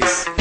Peace.